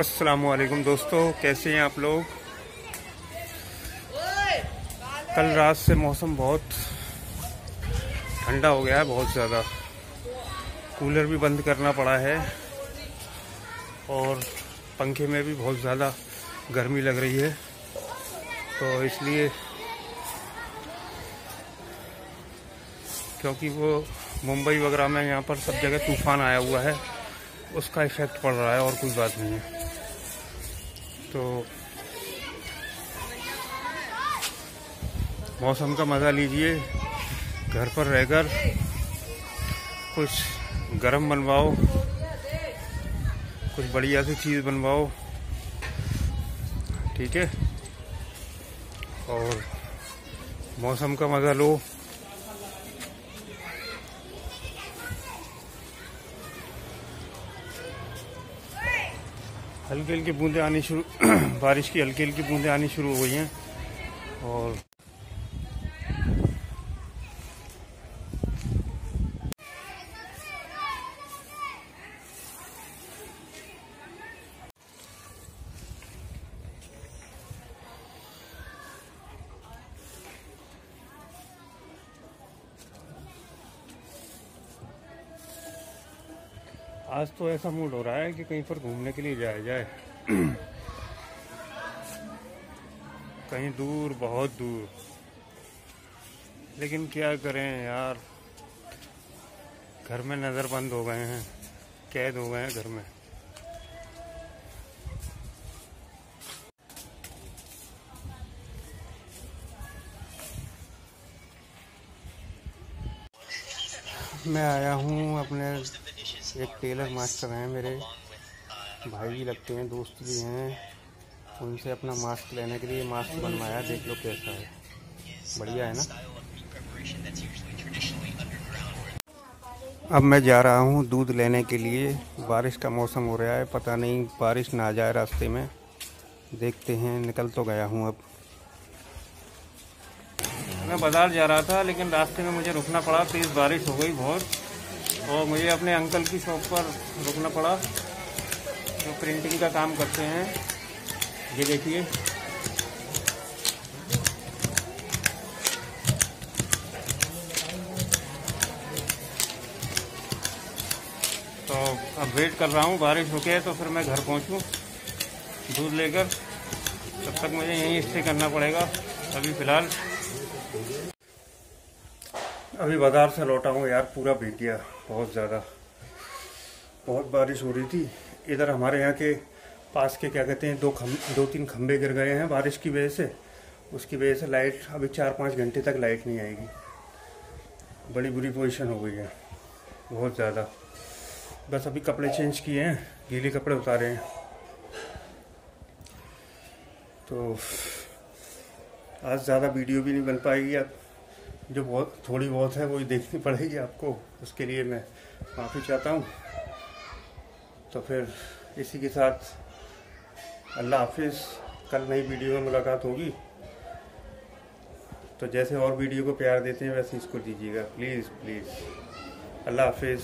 असलकुम दोस्तों, कैसे हैं आप लोग? कल रात से मौसम बहुत ठंडा हो गया है, बहुत ज़्यादा। कूलर भी बंद करना पड़ा है और पंखे में भी बहुत ज़्यादा गर्मी लग रही है। तो इसलिए क्योंकि वो मुंबई वगैरह में यहाँ पर सब जगह तूफ़ान आया हुआ है। उसका इफ़ेक्ट पड़ रहा है और कोई बात नहीं है। तो मौसम का मज़ा लीजिए, घर पर रहकर कुछ गरम बनवाओ, कुछ बढ़िया सी चीज़ बनवाओ, ठीक है? और मौसम का मज़ा लो। हल्की हल्की बूंदें आनी शुरू, बारिश की हल्की हल्की बूंदें आनी शुरू हो गई हैं और आज तो ऐसा मूड हो रहा है कि कहीं पर घूमने के लिए जाया जाए। कहीं दूर, बहुत दूर। लेकिन क्या करें यार? घर में नज़र बंद हो गए हैं। कैद हो गए हैं घर में। मैं आया हूँ अपने एक टेलर मास्टर हैं मेरे। भाई भी लगते हैं, दोस्त भी हैं। उनसे अपना मास्क लेने के लिए मास्क बनवाया, देख लो कैसा है। बढ़िया है ना? अब मैं जा रहा हूँ दूध लेने के लिए। बारिश का मौसम हो रहा है, पता नहीं बारिश ना आ जाए रास्ते में। देखते हैं, निकल तो गया हूँ अब। मैं बाज़ार जा रहा था, लेकिन रास्ते में मुझे रुकना पड़ा, तेज़ बारिश हो गई बहुत। और मुझे अपने अंकल की शॉप पर रुकना पड़ा, जो प्रिंटिंग का काम करते हैं। ये देखिए। तो अब वेट कर रहा हूँ, बारिश रुके तो फिर मैं घर पहुँचूँ, दूध लेकर। तब तक मुझे यहीं स्टे करना पड़ेगा, अभी फ़िलहाल। अभी बाज़ार से लौटा हूँ यार, पूरा भीग गया बहुत ज़्यादा, बहुत बारिश हो रही थी। इधर हमारे यहाँ के पास के क्या कहते हैं, दो खम, दो तीन खंभे गिर गए हैं बारिश की वजह से। उसकी वजह से लाइट, अभी चार पाँच घंटे तक लाइट नहीं आएगी। बड़ी बुरी पोजीशन हो गई है, बहुत ज़्यादा। बस अभी कपड़े चेंज किए हैं, गीले कपड़े उतारे हैं। तो आज ज़्यादा वीडियो भी नहीं बन पाएगी, अब जो बहुत, थोड़ी बहुत है वही देखनी पड़ेगी आपको। उसके लिए मैं माफ़ी चाहता हूँ। तो फिर इसी के साथ अल्लाह हाफिज़। कल नई वीडियो में मुलाकात होगी। तो जैसे और वीडियो को प्यार देते हैं, वैसे इसको दीजिएगा। Please please. अल्लाह हाफिज़।